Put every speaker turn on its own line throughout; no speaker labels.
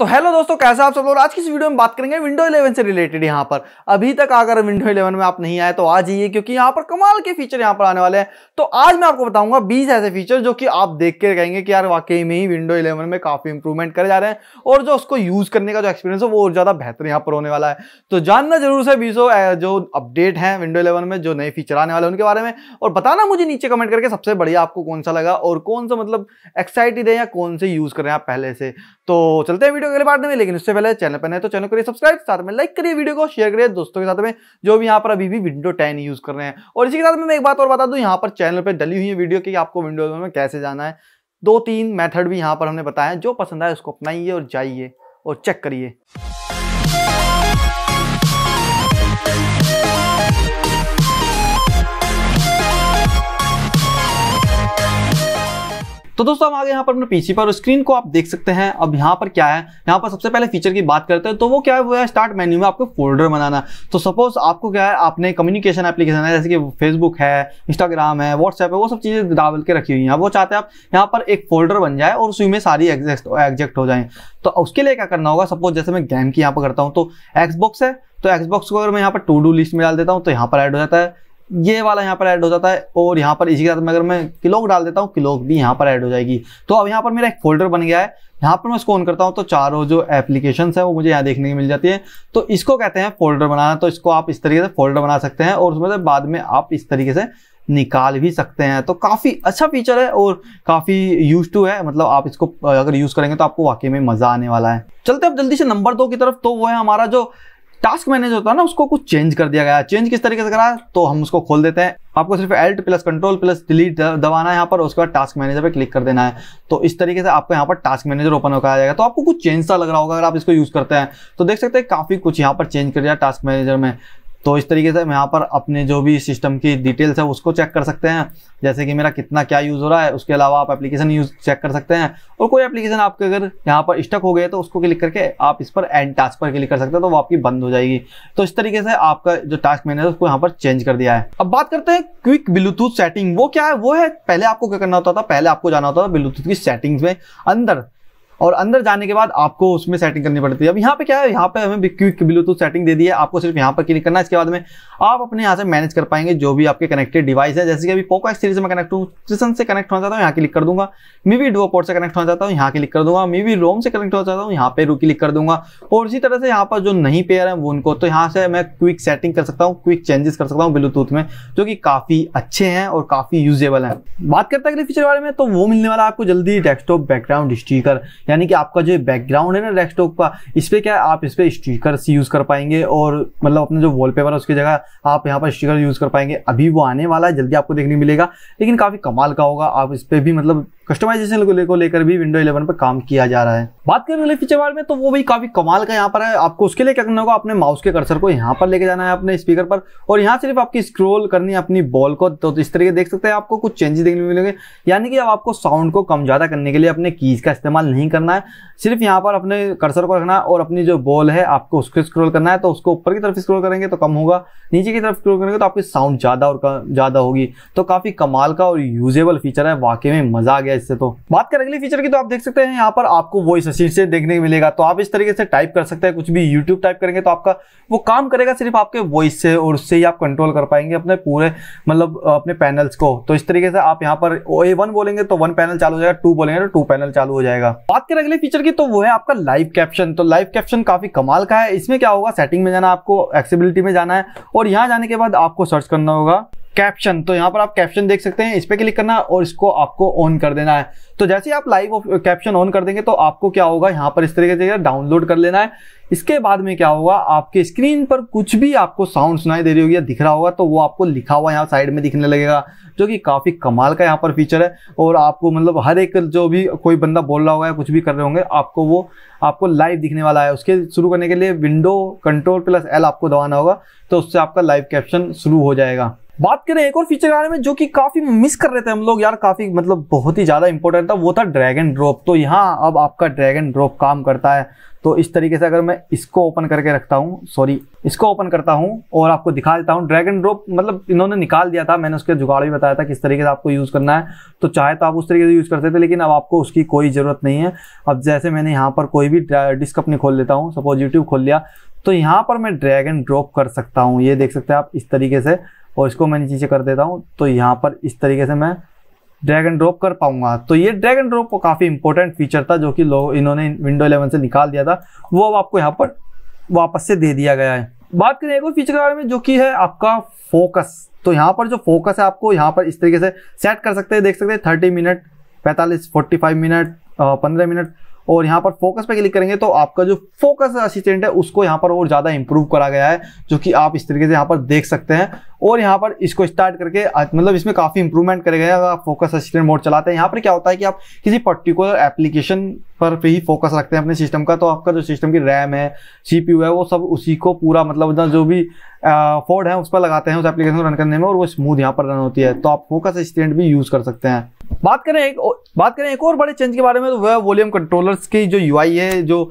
तो हेलो दोस्तों, कैसे आप सब लोग? आज की इस वीडियो में बात करेंगे विंडो 11 से रिलेटेड यहाँ पर। अभी तक अगर विंडो 11 में आप नहीं आए तो आ जाइए क्योंकि यहाँ पर कमाल के फीचर यहाँ पर आने वाले हैं। तो आज मैं आपको बताऊँगा 20 ऐसे फीचर जो कि आप देख के कहेंगे कि यार वाकई में ही विंडो 11 में काफ़ी इंप्रूवमेंट करे जा रहे हैं और जो उसको यूज़ करने का जो एक्सपीरियंस है, वो और ज़्यादा बेहतर यहाँ पर होने वाला है। तो जानना ज़रूर से बीसो जो अपडेट है विंडो इलेवन में, जो नए फीचर आने वाले हैं, उनके बारे में। और बताना मुझे नीचे कमेंट करके सबसे बढ़िया आपको कौन सा लगा और कौन सा मतलब एक्साइटेड है या कौन से यूज़ कर रहे हैं आप पहले से। तो चलते हैं वीडियो अगले पार्ट में लेकिन उससे पहले चैनल पर नहीं तो चैनल करिए सब्सक्राइब साथ में लाइक करिए वीडियो को शेयर करिए दोस्तों के साथ में जो भी यहाँ पर अभी भी विंडो टेन यूज़ कर रहे हैं। और इसी के साथ में एक बात और बता दूँ, यहाँ पर चैनल पर डली हुई है वीडियो की आपको विंडो में कैसे जाना है। दो तीन मेथड भी यहाँ पर हमने बताया जो पसंद आए उसको अपनाइए और जाइए और चेक करिए। तो दोस्तों, हम आगे यहाँ पर अपने पीसी पर स्क्रीन को आप देख सकते हैं। अब यहाँ पर क्या है? यहाँ पर सबसे पहले फीचर की बात करते हैं तो वो क्या है? वो है स्टार्ट मेन्यू में आपको फोल्डर बनाना। तो सपोज़ आपको क्या है? आपने कम्युनिकेशन एप्लीकेशन है, जैसे कि फेसबुक है इंस्टाग्राम है व्हाट्सएप है, वो सब चीज़ें डाल के रखी हुई हैं। वो चाहते हैं आप यहाँ पर एक फोल्डर बन जाए और उसी में सारी एग्जेक्ट एग्जेक्ट हो जाए। तो उसके लिए क्या करना होगा? सपोज़ जैसे मैं गेम की यहाँ पर करता हूँ तो एक्सबॉक्स है तो एक्सबॉक्स को अगर मैं यहाँ पर टू डू लिस्ट में डाल देता हूँ तो यहाँ पर ऐड हो जाता है। ये वाला यहाँ पर ऐड हो जाता है और यहाँ पर इसी के साथ में अगर मैं किलोग डाल देता हूँ, किलोग भी यहाँ पर ऐड हो जाएगी। तो अब यहाँ पर मेरा एक फोल्डर बन गया है। यहाँ पर मैं इसको ऑन करता हूँ तो चारों जो एप्लीकेशन है वो मुझे यहाँ देखने को मिल जाती है। तो इसको कहते हैं फोल्डर बनाना। तो इसको आप इस तरीके से फोल्डर बना सकते हैं और उसमें से बाद में आप इस तरीके से निकाल भी सकते हैं। तो काफ़ी अच्छा फीचर है और काफ़ी यूज़ टू है। मतलब आप इसको, अगर यूज़ करेंगे तो आपको वाकई में मज़ा आने वाला है। चलते अब जल्दी से नंबर दो की तरफ़। तो वो है हमारा जो टास्क मैनेजर होता है ना, उसको कुछ चेंज कर दिया गया। चेंज किस तरीके से करा तो हम उसको खोल देते हैं। आपको सिर्फ़ alt plus control plus delete दबाना है यहाँ पर, उसके बाद टास्क मैनेजर पे क्लिक कर देना है। तो इस तरीके से आपको यहाँ पर टास्क मैनेजर ओपन होकर आ जाएगा। तो आपको कुछ चेंज सा लग रहा होगा अगर आप इसको यूज़ करते हैं। तो देख सकते हैं, काफ़ी कुछ यहाँ पर चेंज कर दिया टास्क मैनेजर में। तो इस तरीके से हम यहाँ पर अपने जो भी सिस्टम की डिटेल्स है, उसको चेक कर सकते हैं। जैसे कि मेरा कितना क्या यूज़ हो रहा है, उसके अलावा आप एप्लीकेशन यूज़ चेक कर सकते हैं। और कोई एप्लीकेशन आपके अगर यहाँ पर स्टक हो गए तो उसको क्लिक करके आप इस पर एंड टास्क पर क्लिक कर सकते हैं तो वो आपकी बंद हो जाएगी। तो इस तरीके से आपका जो टास्क मैनेजर उसको यहाँ पर चेंज कर दिया है। अब बात करते हैं क्विक ब्लूटूथ सेटिंग वो क्या है? वो है, पहले आपको क्या करना होता था? पहले आपको जाना होता था ब्लूटूथ की सेटिंग्स में। अंदर और अंदर जाने के बाद आपको उसमें सेटिंग करनी पड़ती है। अब यहाँ पे क्या है? यहाँ पे हमें क्विक ब्लूटूथ सेटिंग दे दी है? आपको सिर्फ़ यहाँ पर क्लिक करना है। इसके बाद में आप अपने यहाँ से मैनेज कर पाएँगे जो भी आपके कनेक्टेड डिवाइस है। जैसे कि अभी पोको एक्स सीरीज़ में कनेक्ट हूँ से कनेक्ट होना चाहता हूँ, यहाँ क्लिक कर दूँगा। मी भी डुओ पोर्ट से कनेक्ट होना चाहता हूँ, यहाँ क्लिक कर दूँगा। मी भी रोम से कनेक्ट होना चाहता हूँ, यहाँ पे रू क्लिक कर दूँगा। और इसी तरह से यहाँ पर जो नहीं पेयर है, वो उनको तो यहाँ से मैं क्विक सेटिंग कर सकता हूँ क्विक चेंजेस कर सकता हूँ ब्लूटूथ में, जो कि काफ़ी अच्छे हैं और काफ़ी यूजेबल है। बात करते हैं अगले फीचर बारे में तो वो मिलने वाला आपको जल्दी डेस्कटॉप बैकग्राउंड स्टीकर यानी कि आपका जो बैकग्राउंड है ना डेस्कटॉप का, इस पर क्या है, आप इस पर स्टिकर्स यूज़ कर पाएँगे और मतलब अपने जो वॉलपेपर है उसकी जगह आप यहाँ पर स्टिकर यूज़ कर पाएँगे। अभी वो आने वाला है, जल्दी आपको देखने मिलेगा, लेकिन काफ़ी कमाल का होगा। आप इस पर भी मतलब कस्टमाइजेशन को लेकर भी विंडो 11 पर काम किया जा रहा है। बात करें अगले फीचर बारे में तो वो भी काफ़ी कमाल का यहाँ पर है। आपको उसके लिए क्या करना होगा? अपने माउस के कर्सर को यहाँ पर लेके जाना है अपने स्पीकर पर। और यहाँ सिर्फ़ आपकी स्क्रोल करनी है अपनी बॉल को। तो इस तरीके देख सकते हैं आपको कुछ चेंजेस देखने मिलेंगे। यानी कि अब आपको साउंड को कम ज़्यादा करने के लिए अपने कीज का इस्तेमाल नहीं करना है। सिर्फ़ यहाँ पर अपने कर्सर को रखना है और अपनी जो बॉल है, आपको उसको स्क्रोल करना है। तो उसको ऊपर की तरफ़ स्क्रोल करेंगे तो कम होगा। नीचे की तरफ़ स्क्रोल करेंगे तो आपकी साउंड ज़्यादा और ज़्यादा होगी। तो काफ़ी कमाल का और यूजेबल फीचर है। वाकई में मज़ा आ गया इससे तो। बात करें अगले फीचर की तो आप देख सकते हैं यहाँ पर आपको वॉइस असिस्टेंट देखने को मिलेगा। तो आप इस तरीके से टाइप कर सकते हैं, कुछ भी यूट्यूब टाइप करेंगे तो आपका वो काम करेगा सिर्फ़ आपके वॉइस से और उससे ही आप कंट्रोल कर पाएँगे अपने पूरे मतलब अपने पैनल्स को। तो इस तरीके से आप यहाँ पर ए वन बोलेंगे तो वन पैनल चालू हो जाएगा टू बोलेंगे तो टू पैनल चालू हो जाएगा। बात करें अगले फीचर की तो वो है आपका लाइव कैप्शन तो लाइव कैप्शन काफ़ी कमाल का है। इसमें क्या होगा? सेटिंग में जाना आपको एक्सेबिलिटी में जाना है और यहाँ जाने के बाद आपको सर्च करना होगा। कैप्शन तो यहाँ पर आप कैप्शन देख सकते हैं, इस पर क्लिक करना और इसको आपको ऑन कर देना है। तो जैसे ही आप लाइव कैप्शन ऑन कर देंगे तो आपको क्या होगा, यहाँ पर इस तरीके से डाउनलोड कर लेना है। इसके बाद में क्या होगा, आपके स्क्रीन पर कुछ भी आपको साउंड सुनाई दे रही होगी या दिख रहा होगा तो वो आपको लिखा हुआ यहाँ साइड में दिखने लगेगा, जो कि काफ़ी कमाल का यहाँ पर फीचर है। और आपको मतलब हर एक जो भी कोई बंदा बोल रहा होगा या कुछ भी कर रहे होंगे, आपको वो, आपको लाइव दिखने वाला है। उसके शुरू करने के लिए विंडो कंट्रोल प्लस एल आपको दबाना होगा तो उससे आपका लाइव कैप्शन शुरू हो जाएगा। बात करें एक और फीचर के बारे में, जो कि काफ़ी मिस कर रहे थे हम लोग। यार, काफ़ी मतलब बहुत ही ज़्यादा इंपॉर्टेंट था, वो था ड्रैगन ड्रॉप तो यहाँ अब आपका ड्रैगन ड्रॉप काम करता है। तो इस तरीके से अगर मैं इसको ओपन करके रखता हूँ सॉरी इसको ओपन करता हूँ और आपको दिखा देता हूँ ड्रैगन ड्रॉप मतलब इन्होंने निकाल दिया था, मैंने उसके जुगाड़ भी बताया था किस तरीके से आपको यूज़ करना है। तो चाहे तो आप उस तरीके से यूज़ करते थे, लेकिन अब आपको उसकी कोई ज़रूरत नहीं है। अब जैसे मैंने यहाँ पर कोई भी डिस्क अपनी खोल लेता हूँ सपोज़ यूट्यूब खोल लिया तो यहाँ पर मैं ड्रैग एंड ड्रॉप कर सकता हूँ। ये देख सकते हैं आप इस तरीके से, और इसको मैं नीचे कर देता हूँ तो यहाँ पर इस तरीके से मैं ड्रैग एंड ड्रॉप कर पाऊँगा। तो ये ड्रैग एंड ड्रॉप काफ़ी इंपॉर्टेंट फीचर था जो कि लोग इन्होंने विंडो 11 से निकाल दिया था। वो अब आपको यहाँ पर वापस से दे दिया गया है। बात करें एक और फीचर के बारे में जो कि है आपका फोकस तो यहाँ पर जो फोकस है आपको यहाँ पर इस तरीके से सेट कर सकते हैं। देख सकते हैं थर्टी मिनट पैंतालीस फोर्टी फाइव मिनट पंद्रह मिनट और यहाँ पर फोकस पे क्लिक करेंगे तो आपका जो फोकस असिस्टेंट है, उसको यहाँ पर और ज़्यादा इंप्रूव करा गया है, जो कि आप इस तरीके से यहाँ पर देख सकते हैं। और यहाँ पर इसको स्टार्ट करके मतलब इसमें काफ़ी इंप्रूवमेंट करे गए अगर आप फोकस असिस्टेंट मोड चलाते हैं, यहाँ पर क्या होता है कि आप किसी पर्टिकुलर एप्लीकेशन पर ही फोकस रखते हैं अपने सिस्टम का तो आपका जो सिस्टम की रैम है सीपीयू है, वो सब उसी को पूरा मतलब जो भी फोर्ड है, उस पर लगाते हैं, उस एप्लीकेशन को रन करने में और वो स्मूथ यहाँ पर रन होती है। तो आप फोकस असिस्टेंट भी यूज़ कर सकते हैं। बात करें एक बात करें एक और बड़े चेंज के बारे में तो वह वॉल्यूम कंट्रोलर्स की जो यूआई है, जो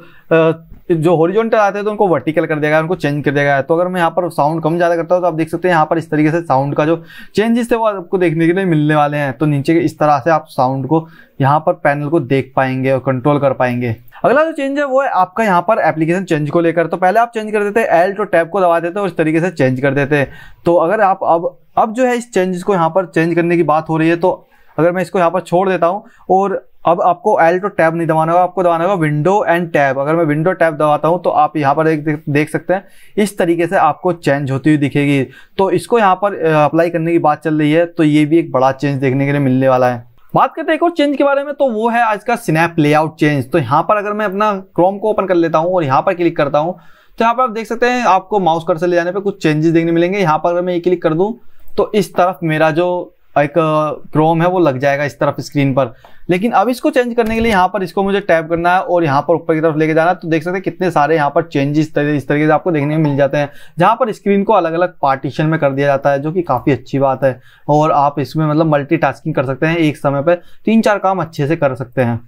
जो हॉरिजॉन्टल आते हैं तो उनको वर्टिकल कर देगा उनको चेंज कर देगा तो अगर मैं यहाँ पर साउंड कम ज़्यादा करता हूँ तो आप देख सकते हैं यहाँ पर इस तरीके से साउंड का जो चेंजेस थे वो आपको देखने के लिए मिलने वाले हैं। तो नीचे इस तरह से आप साउंड को यहाँ पर पैनल को देख पाएँगे और कंट्रोल कर पाएँगे। अगला जो चेंज है वो है आपका यहाँ पर एप्लीकेशन चेंज को लेकर। तो पहले आप चेंज कर देते हैं एल तो टैब को दबा देते और इस तरीके से चेंज कर देते। हैं तो अगर आप अब अब जो है इस चेंजेस को यहाँ पर चेंज करने की बात हो रही है तो अगर मैं इसको यहाँ पर छोड़ देता हूँ और अब आपको एल तो टैब नहीं दबाना होगा आपको दबाना होगा विंडो एंड टैब अगर मैं विंडो टैब दबाता हूँ तो आप यहाँ पर देख, सकते हैं। इस तरीके से आपको चेंज होती हुई दिखेगी। तो इसको यहाँ पर अप्लाई करने की बात चल रही है तो ये भी एक बड़ा चेंज देखने के लिए मिलने वाला है। बात करते हैं एक और चेंज के बारे में तो वो है आज का स्नैप लेआउट चेंज तो यहाँ पर अगर मैं अपना क्रोम को ओपन कर लेता हूँ और यहाँ पर क्लिक करता हूँ तो यहाँ पर आप देख सकते हैं आपको माउस कर से ले जाने पर कुछ चेंजेस देखने मिलेंगे। यहाँ पर अगर मैं ये क्लिक कर दूँ तो इस तरफ़ मेरा जो एक क्रोम है, वो लग जाएगा इस तरफ़ स्क्रीन पर। लेकिन अब इसको चेंज करने के लिए यहाँ पर इसको मुझे टैप करना है और यहाँ पर ऊपर की तरफ़ लेके जाना है। तो देख सकते हैं कितने सारे यहाँ पर चेंजेस इस तरीके से आपको देखने में मिल जाते हैं। जहाँ पर स्क्रीन को अलग अलग पार्टीशन में कर दिया जाता है, जो कि काफ़ी अच्छी बात है। और आप इसमें मतलब मल्टी कर सकते हैं एक समय पर तीन चार काम अच्छे से कर सकते हैं।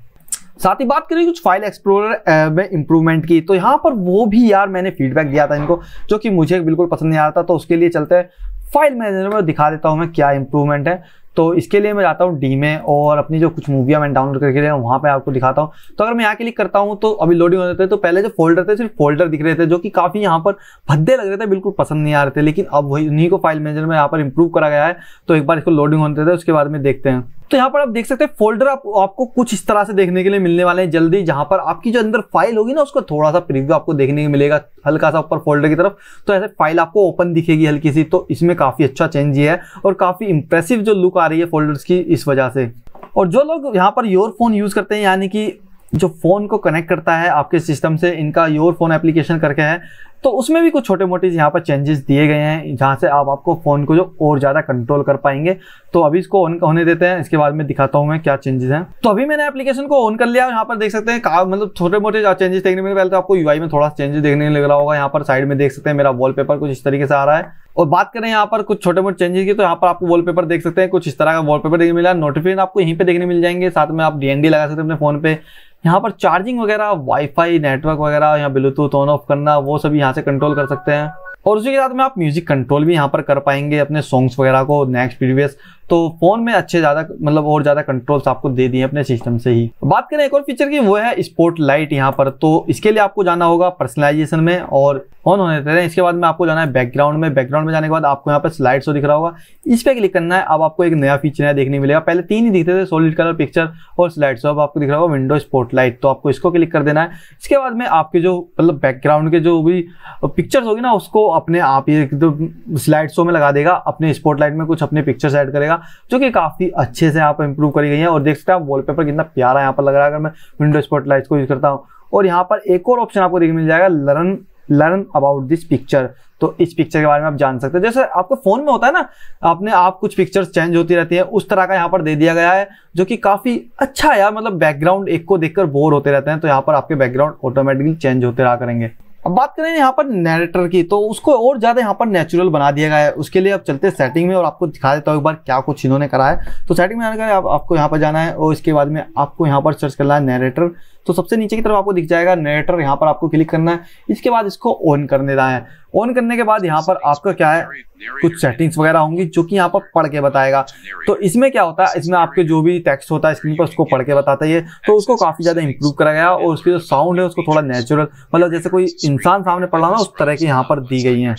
साथ ही बात करें कुछ फ़ाइल एक्सप्लोरर में इंप्रूवमेंट की तो यहाँ पर वो भी यार मैंने फीडबैक दिया था इनको, जो कि मुझे बिल्कुल पसंद नहीं आ रहा था तो उसके लिए चलते हैं। फ़ाइल मैनेजर में दिखा देता हूँ मैं क्या इंप्रूवमेंट है। तो इसके लिए मैं जाता हूँ डी में और अपनी जो कुछ मूवियाँ मैंने डाउनलोड करके लिए वहाँ पे आपको दिखाता हूँ। तो अगर मैं यहाँ क्लिक करता हूँ तो अभी लोडिंग हो जाते हैं तो पहले जो फोल्डर थे, सिर्फ़ फोल्डर दिख रहे थे, जो कि काफ़ी यहाँ पर भद्दे लग रहे थे, बिल्कुल पसंद नहीं आ रहे थे, लेकिन अब वही उन्हीं को फ़ाइल मैनेजर में यहाँ पर इंप्रूव करा गया है। तो एक बार इसको लोडिंग होने थे, उसके बाद में देखते हैं। तो यहाँ पर आप देख सकते हैं फोल्डर आप, आपको कुछ इस तरह से देखने के लिए मिलने वाले हैं जल्दी जहाँ पर आपकी जो अंदर फ़ाइल होगी ना उसका थोड़ा सा प्रीव्यू आपको देखने को मिलेगा हल्का सा ऊपर फोल्डर की तरफ़। तो ऐसे फ़ाइल आपको ओपन दिखेगी हल्की सी तो इसमें काफ़ी अच्छा चेंज ये है और काफ़ी इंप्रेसिव जो लुक आ रही है फोल्डर्स की इस वजह से। और जो लोग यहाँ पर योर फ़ोन यूज़ करते हैं यानी कि जो फ़ोन को कनेक्ट करता है आपके सिस्टम से इनका योर फ़ोन एप्लीकेशन करके है तो उसमें भी कुछ छोटे मोटे यहाँ पर चेंजेस दिए गए हैं, जहाँ से आप आपको फ़ोन को जो और ज़्यादा कंट्रोल कर पाएँगे। तो अभी इसको ऑन होने देते हैं, इसके बाद में दिखाता हूँ मैं क्या चेंजेस हैं। तो अभी मैंने एप्लीकेशन को ऑन कर लिया यहाँ पर देख सकते हैं मतलब छोटे मोटे चेंजेस देखने में पहले तो आपको यूआई में थोड़ा चेंजेस देखने लग रहा होगा। यहाँ पर साइड में देख सकते हैं, मेरा वॉलपेपर कुछ इस तरीके से आ रहा है। और बात करें यहाँ पर कुछ छोटे मोटे चेंजेस की तो यहाँ पर आपको वॉलपेपर देख सकते हैं, कुछ इस तरह का वॉलपेपर देखने मिला। नोटिफिकेशन आपको यहीं पे देखने मिल जाएँगे, साथ में आप डीएनडी लगा सकते हैं अपने फ़ोन पे। यहाँ पर चार्जिंग वगैरह वाईफाई नेटवर्क वगैरह, यहाँ ब्लूटूथ ऑन ऑफ़ करना, वो सभी यहाँ से कंट्रोल कर सकते हैं। और उसी के साथ में आप म्यूज़िक कंट्रोल भी यहाँ पर कर पाएँगे अपने सॉन्ग्स वगैरह को नेक्स्ट प्रीवियस तो फ़ोन में अच्छे ज़्यादा मतलब और ज़्यादा कंट्रोल्स आपको दे दिए अपने सिस्टम से ही। बात करें एक और फीचर की, वो है स्पोर्ट लाइट यहाँ पर। तो इसके लिए आपको जाना होगा पर्सनलाइजेशन में और ऑन होने देते हैं। इसके बाद में आपको जाना है बैकग्राउंड में। बैकग्राउंड में जाने के बाद आपको यहाँ पर स्लाइड शो दिख रहा होगा। इस पर क्लिक करना है। अब आपको एक नया फीचर है देखने मिलेगा। पहले तीन ही दिखते थे सॉलिड कलर पिक्चर और स्लाइड शो अब आपको दिख रहा होगा विंडो स्पोर्ट लाइट तो आपको इसको क्लिक कर देना है। इसके बाद में आपके जो मतलब बैकग्राउंड के जो भी पिक्चर्स होगी ना, उसको अपने आप ये स्लाइड शो में लगा देगा। अपने स्पोर्ट लाइट में कुछ अपने पिक्चर्स ऐड करेगा। जो कि काफ़ी अच्छे से यहाँ पर इंप्रूव करी गई है। और देख सकते हैं आप वॉलपेपर कितना प्यारा यहाँ पर लग रहा है। अगर मैं विंडो स्पॉट लाइट को यूज़ करता हूँ। और यहाँ पर एक और ऑप्शन आपको देखने मिल जाएगा learn learn about this picture तो इस पिक्चर के बारे में आप जान सकते हैं। जैसे आपको फ़ोन में होता है ना, आपने, आप कुछ पिक्चर्स चेंज होती रहती है, उस तरह का यहाँ पर दे दिया गया है, जो कि काफ़ी अच्छा है यार। मतलब बैकग्राउंड एक को देखकर बोर होते रहते हैं तो यहाँ पर आपके बैकग्राउंड ऑटोमेटिकली चेंज होते रहा करेंगे। अब बात करें यहाँ पर नैरेटर की तो उसको और ज़्यादा यहाँ पर नेचुरल बना दिया गया है। उसके लिए अब चलते हैं सेटिंग में और आपको दिखा देता हूँ एक बार क्या कुछ इन्होंने करा है। तो सेटिंग में आने का आप, आपको यहाँ पर जाना है और इसके बाद में आपको यहाँ पर सर्च करना है नैरेटर तो सबसे नीचे की तरफ़ आपको दिख जाएगा नेटर यहाँ पर आपको क्लिक करना है। इसके बाद इसको ऑन कर देना है। ऑन करने के बाद यहाँ पर आपका क्या है? कुछ सेटिंग्स वगैरह होंगी, जो कि यहाँ पर पढ़ के बताएगा। तो इसमें क्या होता है? इसमें आपके जो भी टेक्स्ट होता है स्क्रीन पर उसको पढ़ के बताता है तो उसको काफ़ी ज़्यादा इंप्रूव करा गया और उसकी जो साउंड है, उसको थोड़ा नेचुरल मतलब जैसे कोई इंसान सामने पढ़ रहा ना उस तरह की यहाँ पर दी गई है।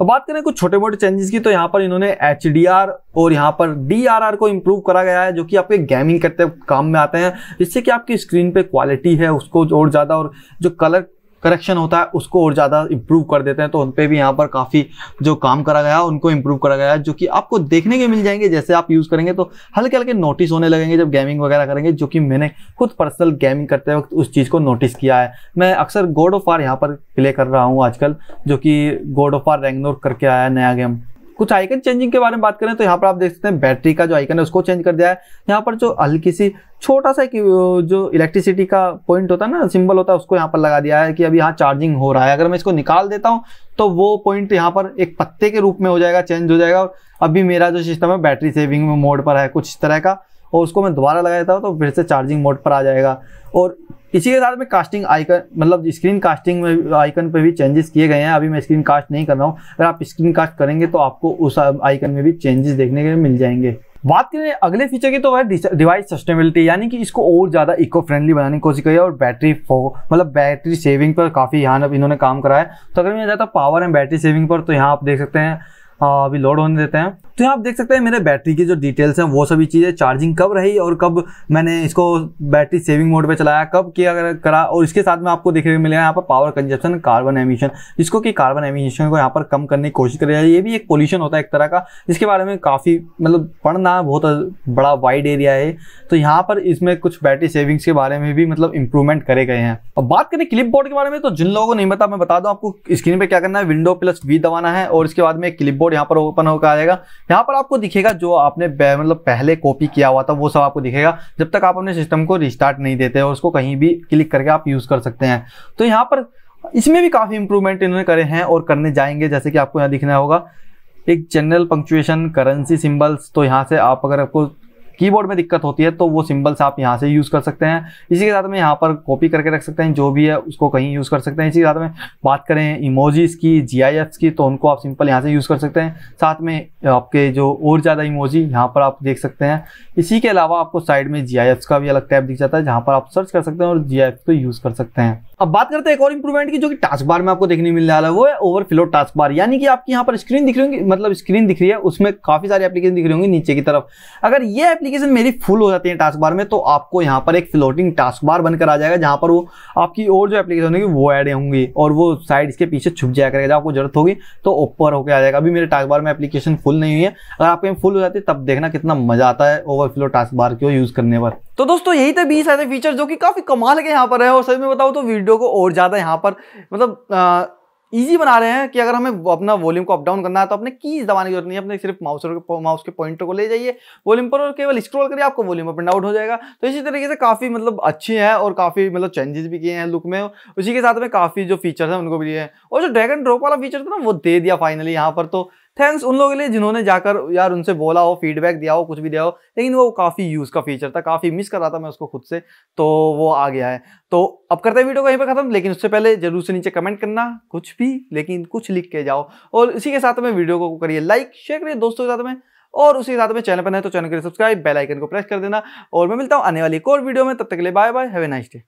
तो बात करें कुछ छोटे मोटे चेंजेस की तो यहाँ पर इन्होंने एचडीआर और यहाँ पर डीआरआर को इम्प्रूव करा गया है, जो कि आपके गेमिंग करते काम में आते हैं। जिससे कि आपकी स्क्रीन पे क्वालिटी है, उसको और ज़्यादा और जो कलर करेक्शन होता है, उसको और ज़्यादा इम्प्रूव कर देते हैं। तो उन पर भी यहाँ पर काफ़ी जो काम करा गया, उनको इम्प्रूव करा गया जो कि आपको देखने के मिल जाएँगे, जैसे आप यूज़ करेंगे तो हल्के हल्के नोटिस होने लगेंगे जब गेमिंग वगैरह करेंगे, जो कि मैंने खुद पर्सनल गेमिंग करते वक्त उस चीज़ को नोटिस किया है। मैं अक्सर गोड ऑफ़ आर यहाँ पर प्ले कर रहा हूँ आजकल, जो कि गोड ऑफ़ आर रेंगनोर करके आया है नया गेम कुछ आइकन चेंजिंग के बारे में बात करें तो यहाँ पर आप देख सकते हैं बैटरी का जो आइकन है उसको चेंज कर दिया है। यहाँ पर जो हल्की सी छोटा सा जो इलेक्ट्रिसिटी का पॉइंट होता है ना सिंबल होता है, उसको यहाँ पर लगा दिया है कि अभी यहाँ चार्जिंग हो रहा है। अगर मैं इसको निकाल देता हूँ तो वो पॉइंट यहाँ पर एक पत्ते के रूप में हो जाएगा चेंज हो जाएगा और अभी मेरा जो सिस्टम है बैटरी सेविंग मोड पर है, कुछ तरह का। और उसको मैं दोबारा लगा देता हूँ तो फिर से चार्जिंग मोड पर आ जाएगा। और इसी के साथ में कास्टिंग आइकन मतलब स्क्रीन कास्टिंग में आइकन पे भी चेंजेस किए गए हैं। अभी मैं स्क्रीन कास्ट नहीं कर रहा हूँ। अगर आप स्क्रीन कास्ट करेंगे तो आपको उस आइकन में भी चेंजेस देखने के मिल जाएँगे। बात करें अगले फीचर की तो है डिवाइस सस्टेनेबिलिटी यानी कि इसको और ज़्यादा इको फ्रेंडली बनाने की कोशिश करी है और बैटरी फो मतलब बैटरी सेविंग पर काफ़ी यहाँ इन्होंने काम करा है। तो अगर मैं जाता पावर एंड बैटरी सेविंग पर तो यहाँ आप देख सकते हैं अभी लोड होने देते हैं। तो यहाँ आप देख सकते हैं मेरे बैटरी की जो डिटेल्स हैं, वो सभी चीज़ें चार्जिंग कब रही और कब मैंने इसको बैटरी सेविंग मोड पे चलाया, कब किया करा और इसके साथ में आपको देखने को मिलेगा यहाँ पर पावर कंजप्शन कार्बन एमिशन जिसको कि कार्बन एमिशन को यहाँ पर कम करने की कोशिश करेगा ये भी एक पोल्यूशन होता है एक तरह का। जिसके बारे में काफ़ी मतलब पढ़ना बहुत बड़ा वाइड एरिया है। तो यहाँ पर इसमें कुछ बैटरी सेविंग्स के बारे में भी मतलब इंप्रूवमेंट करे गए हैं। अब बात करें क्लिप बोर्ड के बारे में तो जिन लोगों को नहीं पता, मैं बता दूँ आपको स्क्रीन पर क्या करना है विंडो प्लस वी दबाना है और इसके बाद में क्लिप बोर्ड यहाँ पर ओपन होकर आ जाएगा। यहाँ पर आपको दिखेगा जो आपने मतलब पहले कॉपी किया हुआ था, वो सब आपको दिखेगा, जब तक आप अपने सिस्टम को रिस्टार्ट नहीं देते और उसको कहीं भी क्लिक करके आप यूज़ कर सकते हैं। तो यहाँ पर इसमें भी काफ़ी इंप्रूवमेंट इन्होंने करे हैं और करने जाएँगे, जैसे कि आपको यहाँ दिखना होगा। एक जनरल पंक्चुएशन करेंसी सिंबल्स तो यहाँ से आप अगर आपको कीबोर्ड में दिक्कत होती है तो वो सिंबल्स आप यहाँ से यूज़ कर सकते हैं। इसी के साथ में यहाँ पर कॉपी करके रख सकते हैं, जो भी है उसको कहीं यूज़ कर सकते हैं। इसी के साथ में बात करें इमोजीज की जी की तो उनको आप सिंपल यहाँ से यूज़ कर सकते हैं। साथ में आपके जो और ज़्यादा इमोजी, यहाँ पर आप देख सकते हैं। इसी के अलावा आपको साइड में जी का भी अलग टैब दिख जाता है, जहाँ पर आप सर्च कर सकते हैं और जी को यूज़ कर सकते हैं। अब बात करते हैं एक और इंप्रूवमेंट की जो कि टास्क बार में आपको देखने मिलने वाला है, वो है ओवरफ्लो टास्क बार यानी कि आपकी यहाँ पर स्क्रीन दिख रही होगी मतलब स्क्रीन दिख रही है, उसमें काफ़ी सारी एप्लीकेशन दिख रही होंगी नीचे की तरफ़। अगर ये एप्लीकेशन मेरी फुल हो जाती है टास्क बार में तो आपको यहाँ पर एक फ्लोटिंग टास्क बार बनकर आ जाएगा, जहाँ पर वो आपकी और जो एप्लीकेशन होगी, वो एड होंगी और वो साइड इसके पीछे छुप जाया करेगा। आपको ज़रूरत होगी तो ऊपर होकर आ जाएगा। अभी मेरे टास्क बार में एप्लीकेशन फुल नहीं हुई है। अगर आपके फुल हो जाती है, तब देखना कितना मज़ा आता है ओवरफ्लो टास्क बार को यूज़ करने पर। तो दोस्तों, यही थे बीस ऐसे फीचर जो कि काफ़ी कमाल के यहाँ पर है और सच में बताऊँ तो वीडियो को और ज़्यादा यहाँ पर मतलब ईजी बना रहे हैं कि अगर हमें अपना वॉल्यूम को अप डाउन करना है तो अपने कीज दबाने की ज़रूरत नहीं है, अपने सिर्फ़ माउस माउस के पॉइंटर को ले जाइए। वॉल्यूम पर और केवल स्क्रॉल करिए, आपको वॉल्यूम अप एंड आउट हो जाएगा। तो इसी तरीके से काफ़ी मतलब अच्छी है और काफ़ी मतलब चेंजेस भी किए हैं लुक में। उसी के साथ में काफ़ी जो फीचर्स हैं उनको भी दिए हैं। और जो ड्रैगन ड्रॉप वाला फीचर था ना, वो दे दिया फाइनली यहाँ पर। तो थैंक्स उन लोगों के लिए जिन्होंने जाकर यार उनसे बोला हो फीडबैक दिया हो, कुछ भी दिया हो। लेकिन वो काफ़ी यूज़ का फीचर था, काफ़ी मिस कर रहा था मैं उसको खुद से तो वो आ गया है। तो अब करते हैं वीडियो कहीं पर खत्म। लेकिन उससे पहले ज़रूर से नीचे कमेंट करना, कुछ भी, लेकिन कुछ लिख के जाओ। और इसी के साथ में वीडियो को करिए लाइक शेयर करिए दोस्तों के साथ में। और उसी के साथ में चैनल पर है तो चैनल के लिए सब्सक्राइब बेल आइकन को प्रेस कर देना। और मैं मिलता हूँ आने वाली एक और वीडियो में। तब तक के लिए bye bye have a nice day